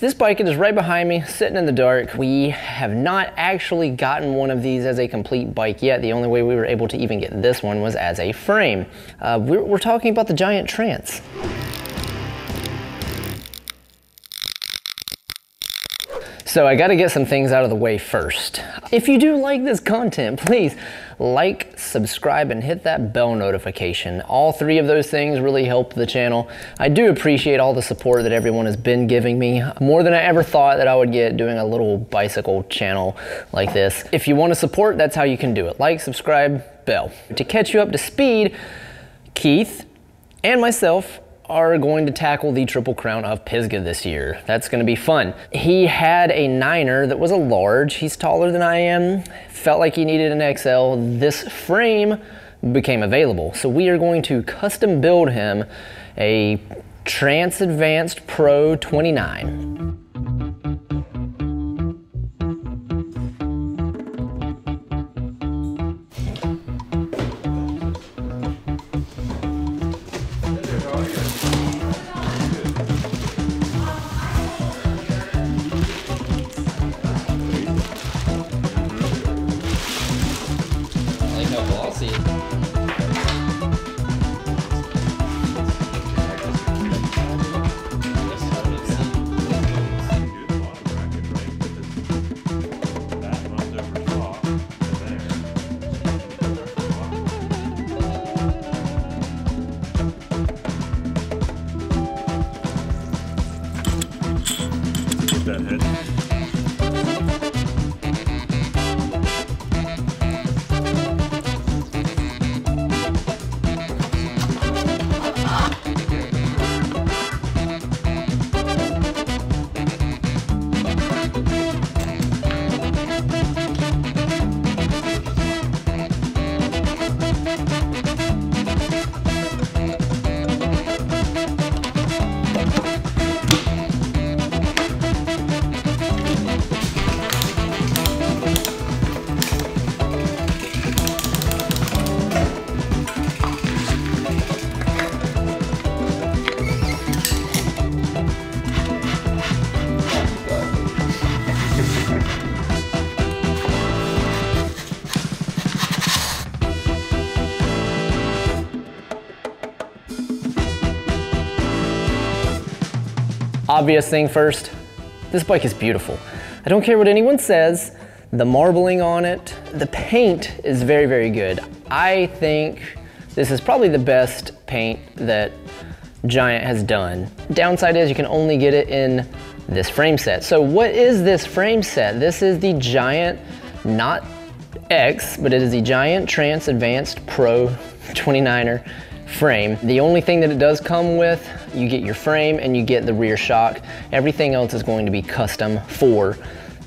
This bike is right behind me, sitting in the dark. We have not actually gotten one of these as a complete bike yet. The only way we were able to even get this one was as a frame. Uh, we're, we're talking about the Giant Trance. So I gotta get some things out of the way first. If you do like this content, please like, subscribe, and hit that bell notification. All three of those things really help the channel. I do appreciate all the support that everyone has been giving me, more than I ever thought that I would get doing a little bicycle channel like this. If you wanna support, that's how you can do it. Like, subscribe, bell. To catch you up to speed, Keith and myself are going to tackle the Triple Crown of Pisgah this year. That's going to be fun. He had a Niner that was a large. He's taller than I am. Felt like he needed an XL. This frame became available. So we are going to custom build him a Trance Advanced Pro 29. That Obvious thing first, this bike is beautiful. I don't care what anyone says, the marbling on it, the paint is very, very good. I think this is probably the best paint that Giant has done. Downside is you can only get it in this frame set. So what is this frame set? This is the Giant, not X, but it is the Giant Trance Advanced Pro 29er frame. The only thing that it does come with, you get your frame and you get the rear shock. Everything else is going to be custom for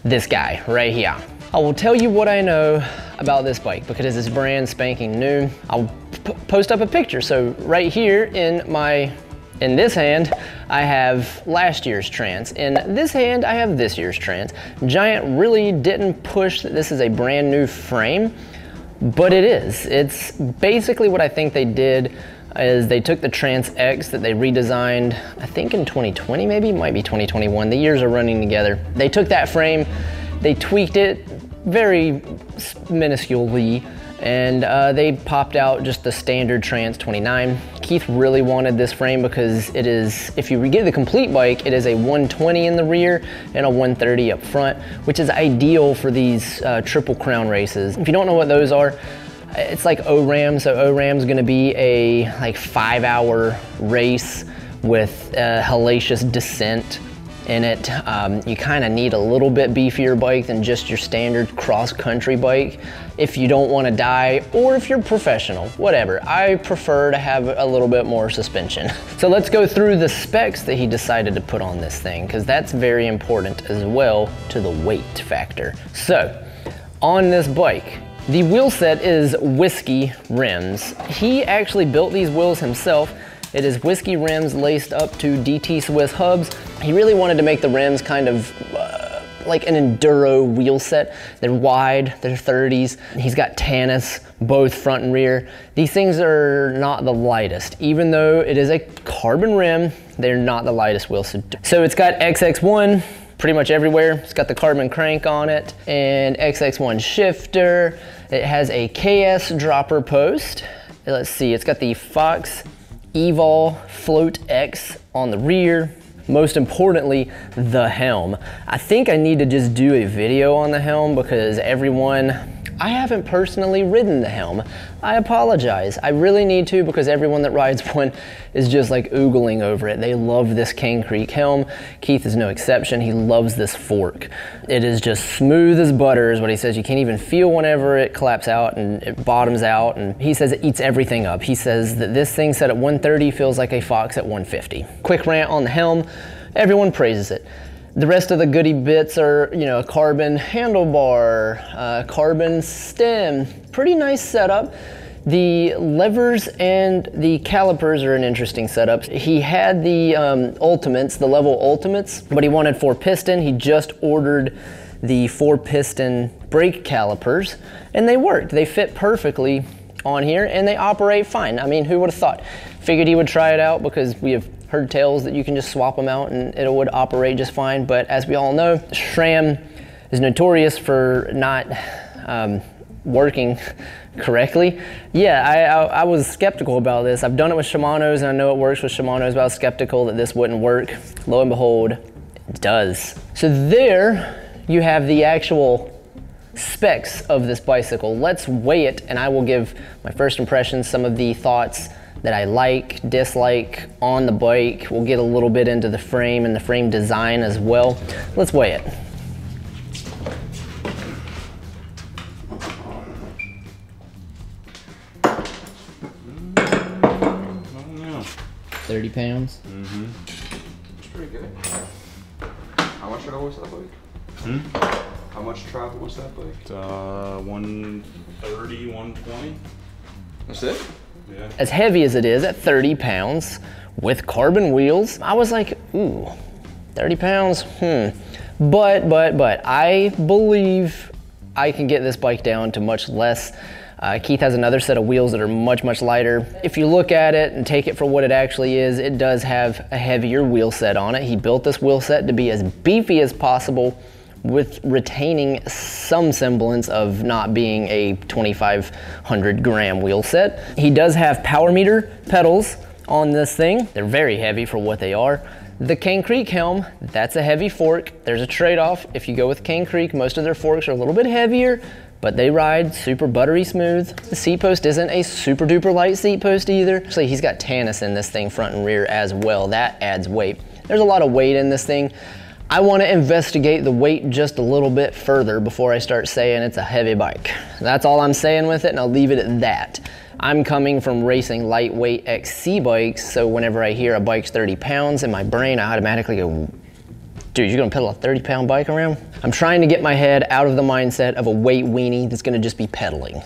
this guy right here. I will tell you what I know about this bike because it's brand spanking new. I'll post up a picture. So right here in my in this hand, I have last year's Trance. In this hand, I have this year's Trance. Giant really didn't push that this is a brand new frame, but it is. It's basically what I think they did is they took the Trance X that they redesigned, I think in 2020 maybe, might be 2021. The years are running together. They took that frame, they tweaked it very minusculely, and uh, they popped out just the standard Trance 29. Keith really wanted this frame because it is, if you get the complete bike, it is a 120 in the rear and a 130 up front, which is ideal for these uh, Triple Crown races. If you don't know what those are, it's like ORAMM, so ORAMM is gonna be a like five hour race with a hellacious descent in it. Um, you kind of need a little bit beefier bike than just your standard cross country bike if you don't want to die or if you're professional, whatever. I prefer to have a little bit more suspension. So let's go through the specs that he decided to put on this thing because that's very important as well to the weight factor. So on this bike, the wheel set is Whisky rims. He actually built these wheels himself. It is Whisky rims laced up to DT Swiss hubs. He really wanted to make the rims kind of uh, like an enduro wheel set. They're wide, they're 30s. He's got Tannus, both front and rear. These things are not the lightest. Even though it is a carbon rim, they're not the lightest wheel. So, so it's got XX1 pretty much everywhere. It's got the carbon crank on it and XX1 shifter. It has a KS dropper post. Let's see, it's got the Fox Evol Float X on the rear. Most importantly, the helm. I think I need to just do a video on the helm because everyone I haven't personally ridden the helm. I apologize. I really need to because everyone that rides one is just like oogling over it. They love this Cane Creek helm. Keith is no exception. He loves this fork. It is just smooth as butter is what he says. You can't even feel whenever it claps out and it bottoms out. And he says it eats everything up. He says that this thing set at 130 feels like a Fox at 150. Quick rant on the helm. Everyone praises it. The rest of the goody bits are, you know, a carbon handlebar, carbon stem, pretty nice setup. The levers and the calipers are an interesting setup. He had the um, ultimates, the level ultimates, but he wanted four piston. He just ordered the four piston brake calipers and they worked. They fit perfectly on here and they operate fine. I mean, who would have thought? Figured he would try it out because we have heard tales that you can just swap them out and it would operate just fine. But as we all know, SRAM is notorious for not um, working correctly. Yeah, I, I, I, was skeptical about this. I've done it with Shimano's and I know it works with Shimano's, but I was skeptical that this wouldn't work. Lo and behold, it does. So there you have the actual specs of this bicycle. Let's weigh it and I will give my first impressions, some of the thoughts that I like, dislike on the bike. We'll get a little bit into the frame and the frame design as well. Let's weigh it. Thirty pounds. Mm-hmm. It's pretty good. How much travel was that bike? Hmm? How much travel was that bike? Uh, 130, 120. That's it? As heavy as it is at 30 pounds with carbon wheels, I was like, ooh, 30 pounds, hmm. But, but, but, I believe I can get this bike down to much less. Uh, Keith has another set of wheels that are much, much lighter. If you look at it and take it for what it actually is, it does have a heavier wheel set on it. He built this wheel set to be as beefy as possible with retaining some semblance of not being a 2,500 gram wheel set. He does have power meter pedals on this thing. They're very heavy for what they are. The Cane Creek helm, that's a heavy fork. There's a trade-off. If you go with Cane Creek, most of their forks are a little bit heavier, but they ride super buttery smooth. The seat post isn't a super duper light seat post either. So he's got Tannus in this thing front and rear as well. That adds weight. There's a lot of weight in this thing. I want to investigate the weight just a little bit further before I start saying it's a heavy bike. That's all I'm saying with it and I'll leave it at that. I'm coming from racing lightweight XC bikes, so whenever I hear a bike's 30 pounds in my brain, I automatically go, dude, you're gonna pedal a 30 pound bike around? I'm trying to get my head out of the mindset of a weight weenie that's gonna just be pedaling.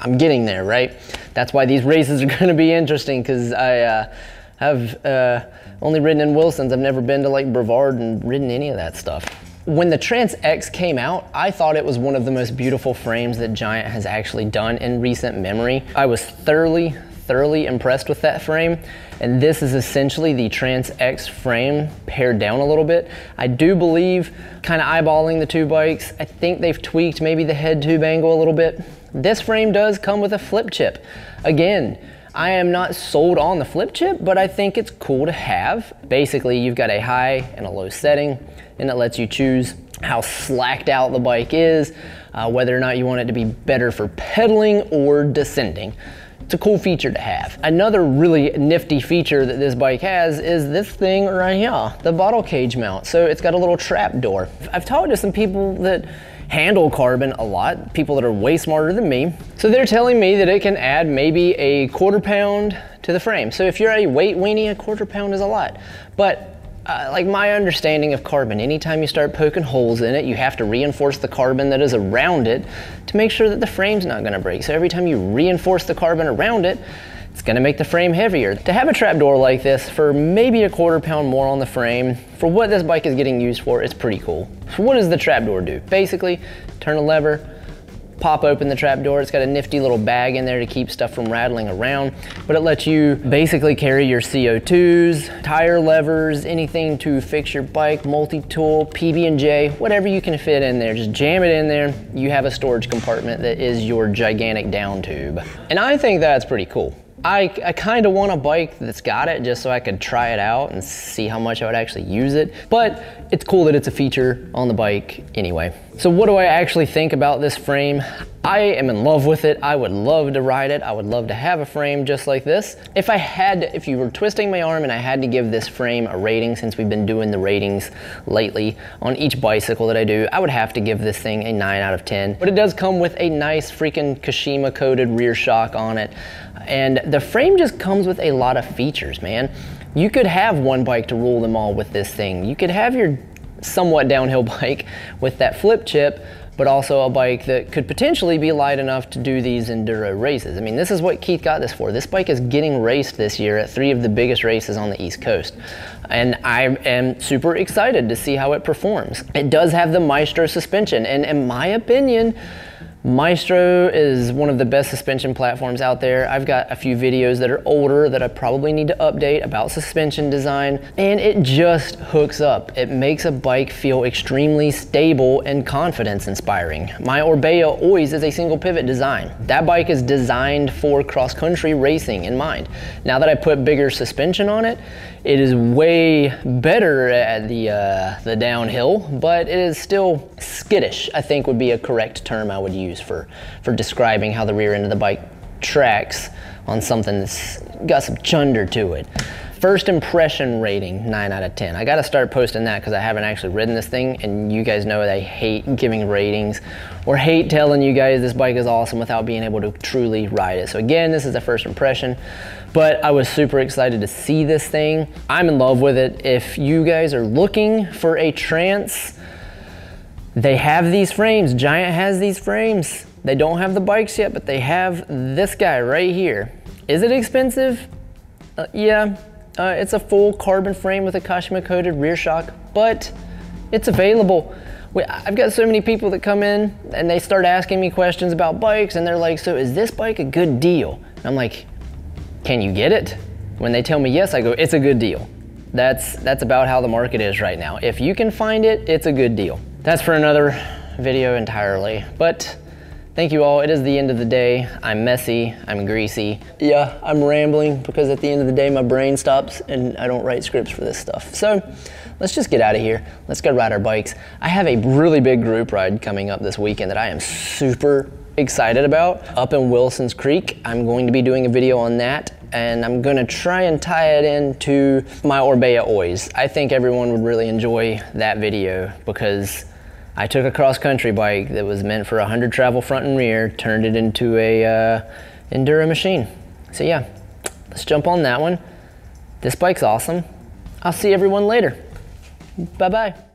I'm getting there, right? That's why these races are gonna be interesting because I uh, have uh, only ridden in Wilson's. I've never been to like Brevard and ridden any of that stuff. When the Trance X came out, I thought it was one of the most beautiful frames that Giant has actually done in recent memory. I was thoroughly, thoroughly impressed with that frame. And this is essentially the Trance X frame pared down a little bit. I do believe, kind of eyeballing the two bikes, I think they've tweaked maybe the head tube angle a little bit. This frame does come with a flip chip. Again, I am not sold on the flip chip, but I think it's cool to have. Basically, you've got a high and a low setting, and it lets you choose how slacked out the bike is, uh, whether or not you want it to be better for pedaling or descending. It's a cool feature to have. Another really nifty feature that this bike has is this thing right here, the bottle cage mount. So it's got a little trap door. I've talked to some people that handle carbon a lot, people that are way smarter than me. So they're telling me that it can add maybe a quarter pound to the frame. So if you're a weight weenie, a quarter pound is a lot. But uh, like my understanding of carbon, anytime you start poking holes in it, you have to reinforce the carbon that is around it to make sure that the frame's not gonna break. So every time you reinforce the carbon around it, It's gonna make the frame heavier. To have a trapdoor like this for maybe a quarter pound more on the frame, for what this bike is getting used for, it's pretty cool. So what does the trapdoor do? Basically, turn a lever, pop open the trap door. It's got a nifty little bag in there to keep stuff from rattling around, but it lets you basically carry your CO2s, tire levers, anything to fix your bike, multi-tool, PB&J, whatever you can fit in there. Just jam it in there. You have a storage compartment that is your gigantic down tube. And I think that's pretty cool. I, I kind of want a bike that's got it just so I could try it out and see how much I would actually use it. But it's cool that it's a feature on the bike anyway. So what do I actually think about this frame? I am in love with it. I would love to ride it. I would love to have a frame just like this. If I had, if you were twisting my arm and I had to give this frame a rating, since we've been doing the ratings lately on each bicycle that I do, I would have to give this thing a nine out of 10. But it does come with a nice freaking Kashima coated rear shock on it. And the frame just comes with a lot of features, man. You could have one bike to rule them all with this thing. You could have your somewhat downhill bike with that flip chip, but also a bike that could potentially be light enough to do these enduro races. I mean, this is what Keith got this for. This bike is getting raced this year at three of the biggest races on the East Coast. And I am super excited to see how it performs. It does have the Maestro suspension, and in my opinion, Maestro is one of the best suspension platforms out there. I've got a few videos that are older that I probably need to update about suspension design, and it just hooks up. It makes a bike feel extremely stable and confidence inspiring. My Orbea always is a single pivot design. That bike is designed for cross-country racing in mind. Now that I put bigger suspension on it, it is way better at the, uh, the downhill, but it is still skittish, I think would be a correct term I would use for, for describing how the rear end of the bike tracks on something that's got some chunder to it. First impression rating, 9 out of 10. I gotta start posting that because I haven't actually ridden this thing and you guys know that I hate giving ratings or hate telling you guys this bike is awesome without being able to truly ride it. So again, this is a first impression but I was super excited to see this thing. I'm in love with it. If you guys are looking for a trance, they have these frames. Giant has these frames. They don't have the bikes yet, but they have this guy right here. Is it expensive? Uh, yeah, uh, it's a full carbon frame with a Kashima coated rear shock, but it's available. I've got so many people that come in and they start asking me questions about bikes and they're like, so is this bike a good deal? And I'm like, can you get it? When they tell me yes, I go, it's a good deal. That's, that's about how the market is right now. If you can find it, it's a good deal. That's for another video entirely. But thank you all. It is the end of the day. I'm messy, I'm greasy. Yeah, I'm rambling because at the end of the day, my brain stops and I don't write scripts for this stuff. So let's just get out of here. Let's go ride our bikes. I have a really big group ride coming up this weekend that I am super excited about up in Wilson's Creek. I'm going to be doing a video on that and I'm gonna try and tie it into my Orbea Oiz. I think everyone would really enjoy that video because I took a cross country bike that was meant for 100 travel front and rear, turned it into a uh, enduro machine. So yeah, let's jump on that one. This bike's awesome. I'll see everyone later. Bye-bye.